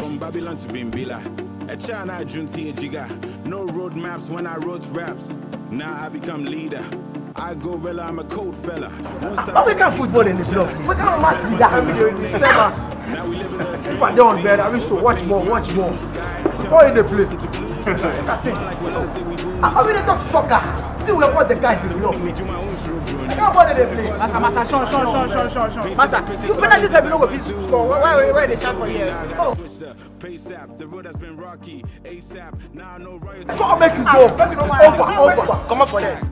From Babylon to Bimbilla. A China Junti Jiga. No road maps when I wrote raps. Now I become leader. I go well, I'm a cold fella. How we can football in this block? We can't match with that and disturb us. Now we live in a If I don't bed, I wish to watch more, watch more. All in the place. How we talk soccer? Still we want the guys in block. Play. Masa, Masa. Masa, you penalty go fit score. Why, why, they shout for here? Oh. oh. Switch the pace app. The road has been rocky. ASAP. Now I know royalty. Come make it go. Over, over. Come up for that.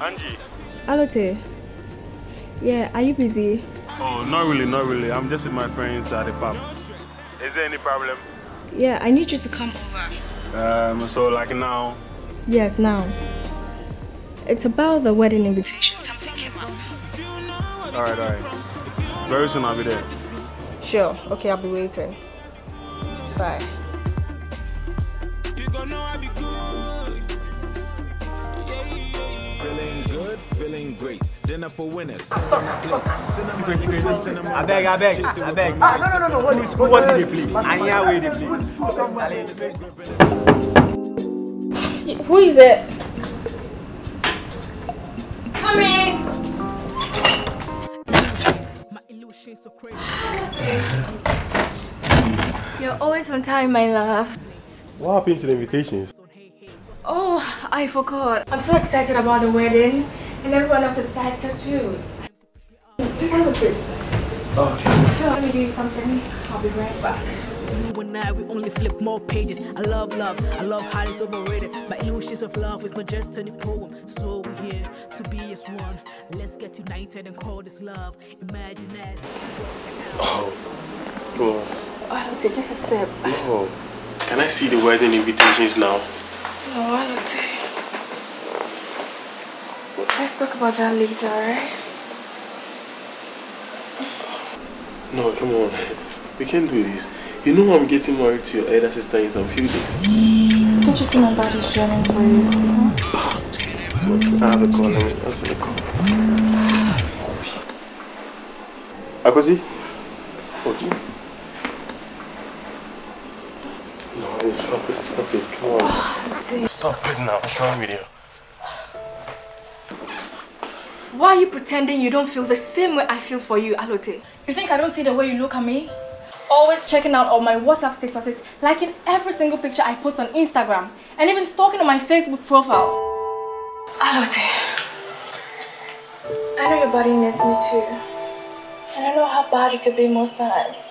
Angie. Allotey. Yeah, are you busy? Oh, not really, not really. I'm just with my friends at the pub. Is there any problem? Yeah, I need you to come over. Um, so like now. Yes, now. It's about the wedding invitation. Something came up. All right, all right. Very soon I'll be there. Sure. Okay, I'll be waiting. Bye. Feeling good, feeling great. Dinner for winners. I beg, I beg, I beg. Ah, no, no, no, no. Hold it. Who want to play? And here we dey play. Who is it? Coming. You're always on time, my love. What happened to the invitations? Oh, I forgot. I'm so excited about the wedding, and everyone else is excited too. Just have a seat. Okay. Phil, let me do you something. I'll be right back. You and I, we only flip more pages. I love love, I love how it's overrated. My illusions of love is not just any poem. So we're here to be as one. Let's get united and call this love. Imagine us. Oh, come. Oh, Allotey, just a sip. Oh, can I see the wedding invitations now? Oh, no, Allotey. Let's talk about that later, alright? No, come on. We can't do this. You know I'm getting married to your elder sister in some few days. Don't you see my body's yearning for you? Huh? I have a call. Let me answer the call. Akwasi? Okay. No, stop it. Stop it. Come on. Oh, Allotey. Stop it now. What's wrong with you? Why are you pretending you don't feel the same way I feel for you, Allotey? You think I don't see the way you look at me? Always checking out all my WhatsApp statuses, liking every single picture I post on Instagram, and even stalking on my Facebook profile. Allotey, I know your body needs me too. And I know how bad it could be most times.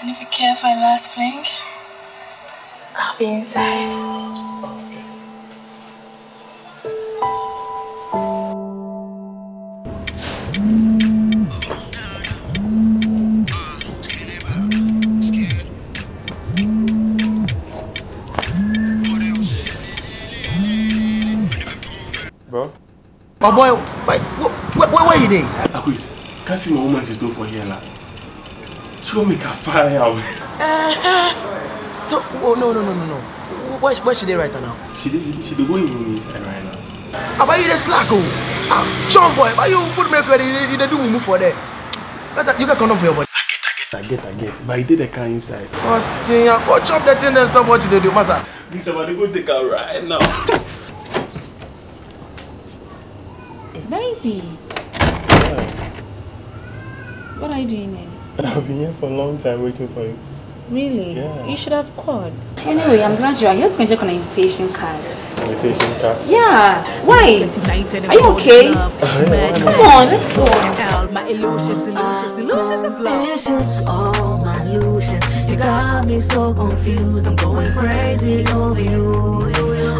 And if you care for a last fling, I'll be inside. Bro? Oh boy, wait, where, where, where you dey? Akwasi, can't see my woman is door for here, like. She won't make her fire out. Uh, so, oh no, no, no, no, no. Where, where she dey right now? She did, she did, she did go in inside right now. Ah, but you dey slack oh. Ah, Sean boy, why you food maker? You dey- you dey do mumu for there. Better you can condom for your body. I get, I get. But he did the car inside. Austin, ya go chop the thing and stop what you do, master. This somebody go take her right now. Baby, what are you doing here? I've been here for a long time waiting for you. Really? Yeah. You should have called. Anyway, I'm glad you are. Here's going to check on an invitation card. Invitation cards? Yeah. Why? Are you okay? Oh, Come on, let's go. My illusions, illusions, illusions of love. All oh, my illusions. You got me so confused. I'm going crazy over you.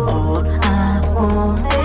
All I want